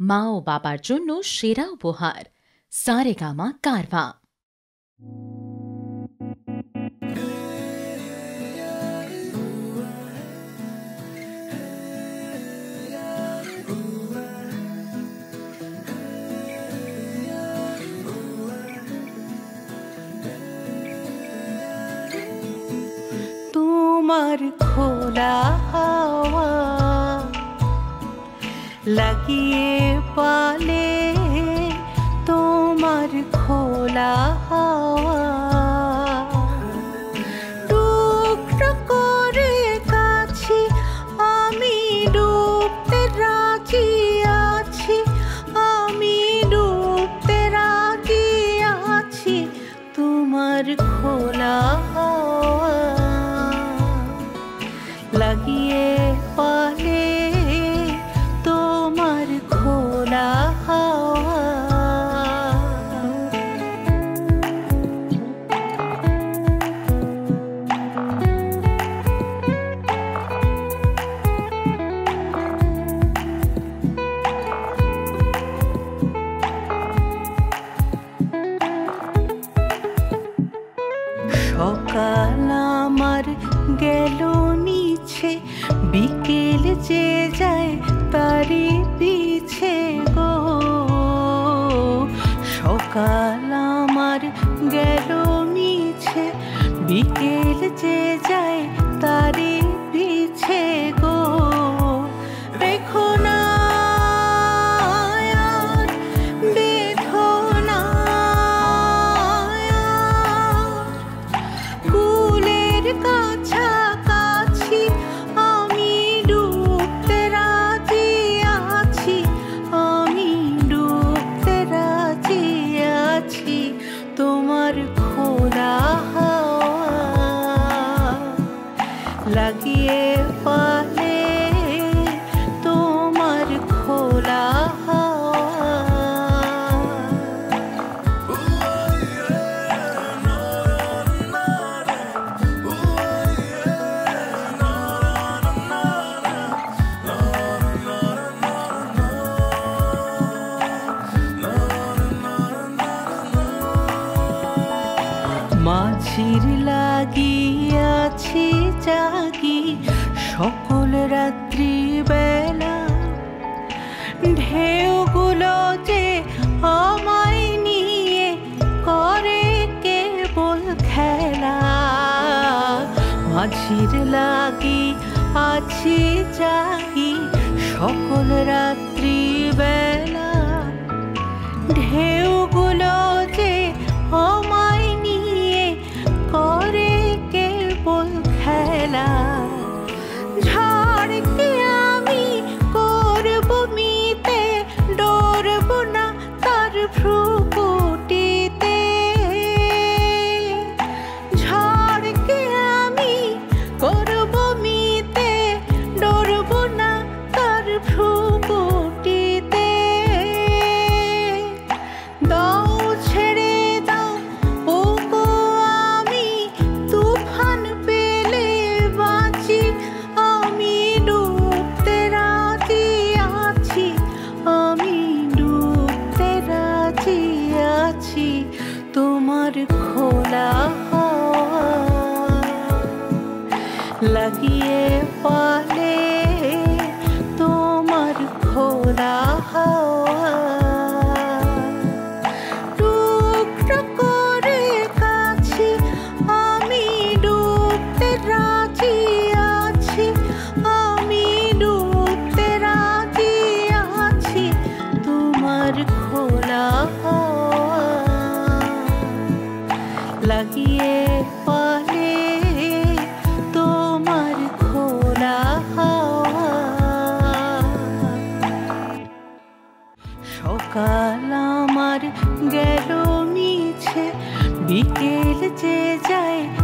মা ও বাবার জন্য সেরা উপহার। সারেগামা কারভা। তোমার খোলা হাওয়া লাগিয়ে পালে তোমার খোলা সকাল আমার গেল নিছে বিকেল যে যায় তারি পিছে গো। সকাল আমার গেল মিছে বিকেল মাঝির লাগিয়াছি জাগি সকল রাত্রি বেলা ঢেউগুলো যে আমায় নিয়ে করে কেবল খেলা। মাঝির লাগি আছি জাগি সকল রাত্রি বেলা ঢেউগুলো আছি তোমার খোলা লাগিয়ে পালে গেল মিছে। বিকেল যে যায়